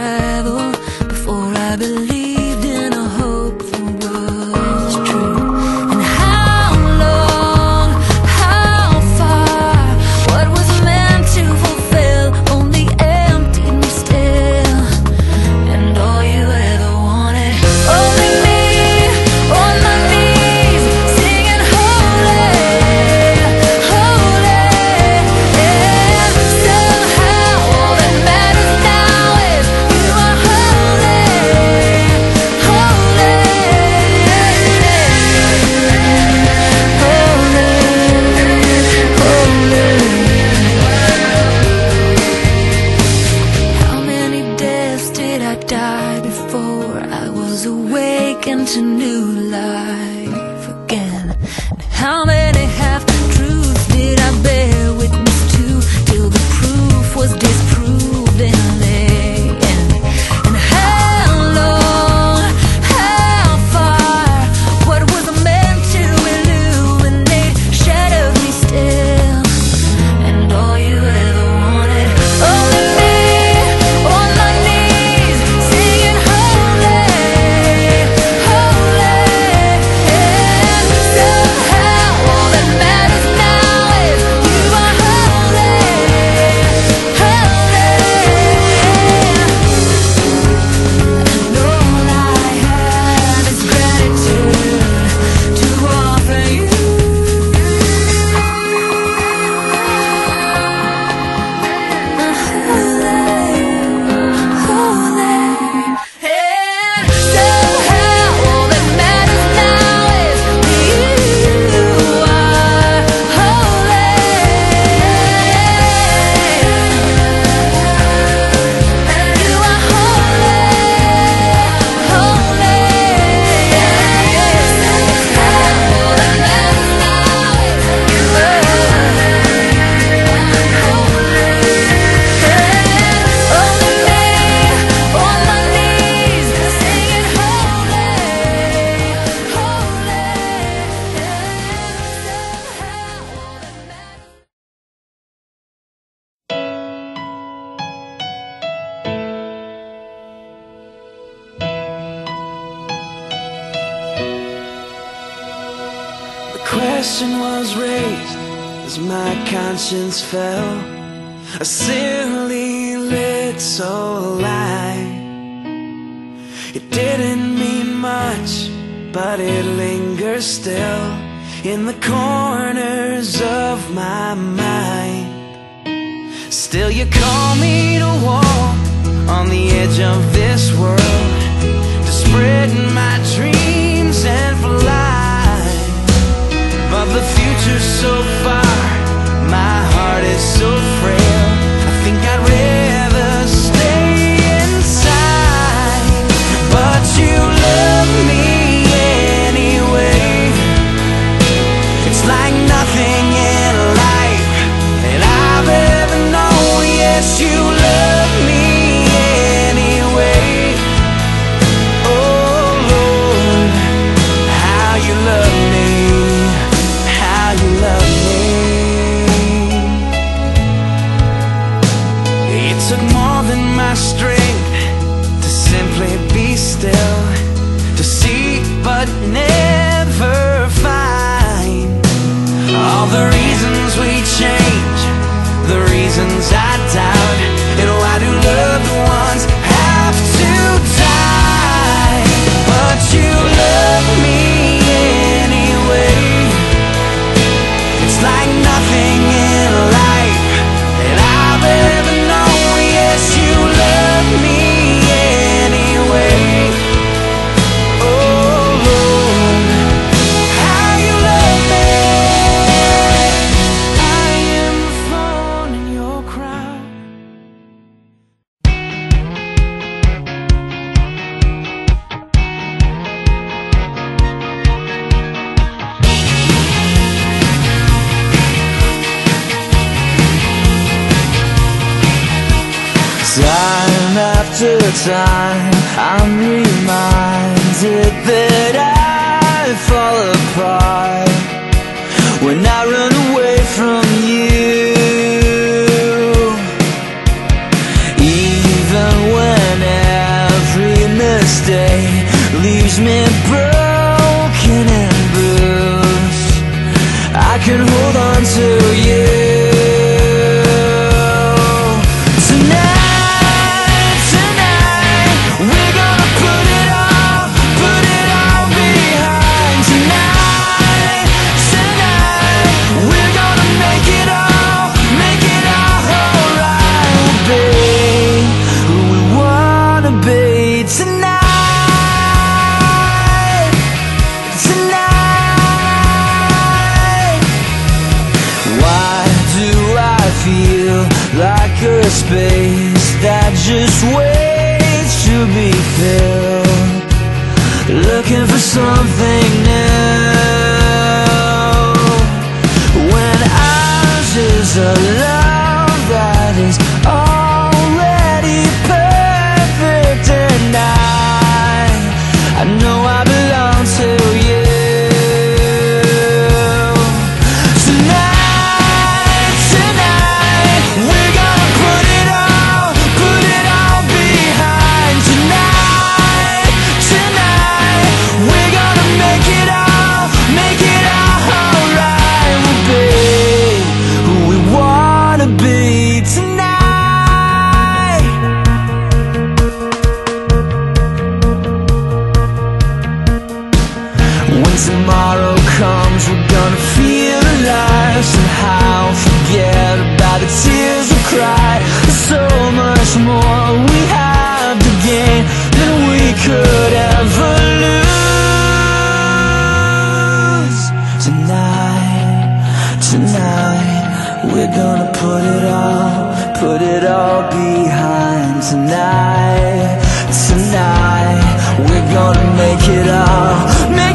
unravel before I believed was awakened to new life again? And how many question was raised as my conscience fell. A silly little lie. It didn't mean much, but it lingers still in the corners of my mind. Still, you call me to walk on the edge of this world, to spread my dreams and fly. The future's so far, took more than my strength to simply be still, to see but never after time. I'm reminded that I fall apart When I run away from you. Even when every mistake leaves me broken and bruised I can hold on to you. looking for something new. we're gonna feel alive. Somehow forget about the tears we cried There's so much more we have to gain Than we could ever lose. Tonight, tonight We're gonna put it all, put it all behind. Tonight, tonight We're gonna make it all.